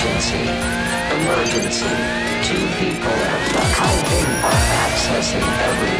Emergency. Emergency. Two people have been are accessing every.